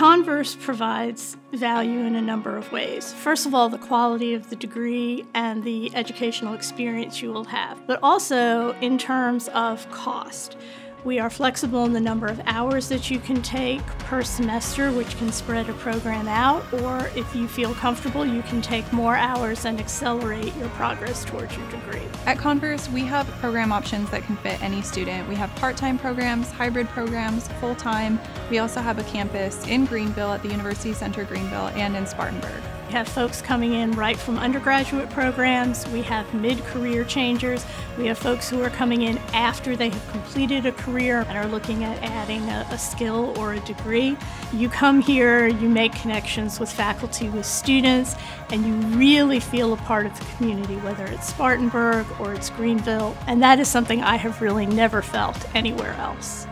Converse provides value in a number of ways. First of all, the quality of the degree and the educational experience you will have, but also in terms of cost. We are flexible in the number of hours that you can take per semester, which can spread a program out, or if you feel comfortable, you can take more hours and accelerate your progress towards your degree. At Converse, we have program options that can fit any student. We have part time programs, hybrid programs, full time. We also have a campus in Greenville at the University Center Greenville and in Spartanburg. We have folks coming in right from undergraduate programs. We have mid career changers. We have folks who are coming in after they have completed a career and are looking at adding a, a, skill or a degree. You come here, you make connections with faculty, with students, and you really feel a part of the community, whether it's Spartanburg or it's Greenville. And that is something I have really never felt anywhere else.